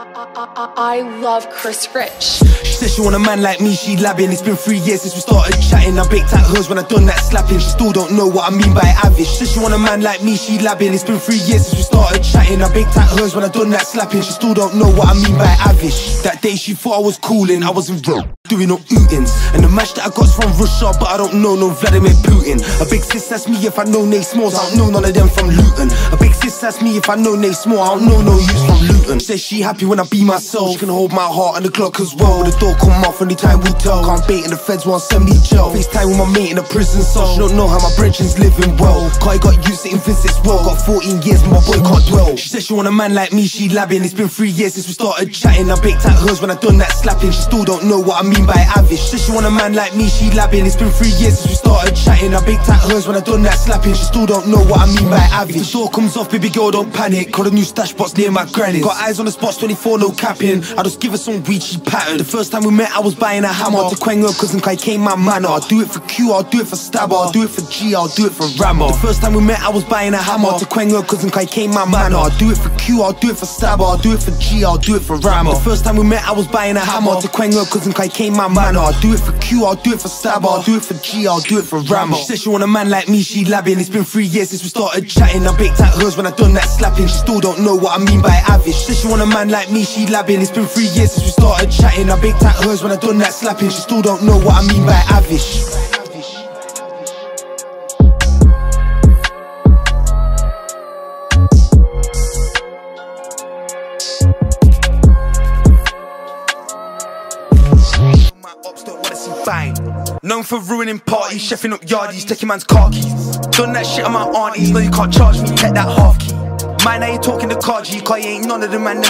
I love Chris Rich. She said she want a man like me, she labbing. It's been three years since we started chatting. I baked at hers when I done that slapping. She still don't know what I mean by average. She said she want a man like me, she labbing. It's been three years since we started chatting. I baked at hers when I done that slapping. She still don't know what I mean by average. That day she thought I was cooling, I wasn't real. Doing no ootings. And the match that I got's from Russia, but I don't know no Vladimir Putin. A big sis, that's me if I know Nate Smalls. I don't know none of them from Luton. A big sis, that's me if I know Nate Small. I don't know no use from Luton. Says she happy when I be myself. She can hold my heart and the clock as well. The door come off any time we tell. Can't bait and the feds won't send me jail. FaceTime with my mate in a prison cell. She don't know how my brethren living well. Kai got used to visits well. Got 14 years, my boy She said she want a man like me, she labbing. It's been three years since we started chatting. I baked at hers when I done that slapping. She still don't know what I mean by average. Said she want a man like me, she labbing. It's been three years since we started chatting. I baked at hers when I done that slapping. She still don't know what I mean by average. If the door comes off, baby girl, don't panic. Got a new stash box near my granny's. Got eyes on the spots, 24, no capping. I just give her some weed, she patterned. The first time we met, I was buying a hammer to quang her, cause I came my manner. I'll do it for Q, I'll do it for Stabber, I'll do it for G, I'll do it for Rammer. The first time we met, I was buying a hammer to quang her, cause I came my manner. I'll do it for Q, I'll do it for Stabber, I'll do it for G, I'll do it for Rammer. The first time we met, I was buying a hammer to quang her, cause I came my manner. I'll do it for Q, I'll do it for Stabber, I'll do it for G, I'll do it for Rammer. She said she want a man like me, she labbing. It's been three years since we started chatting. I baked at hers when I done that slapping. She still don't know what I mean by average. She said she want a man like me, she labbing. It's been three years since we started chatting. I baked at hers when I done that slapping. She still don't know what I mean by average. Known for ruining parties, chefing up yardies, taking man's car keys. Done that shit on my aunties, no you can't charge me, get that half key. Man, I ain't talking to car cause you ain't none of them man.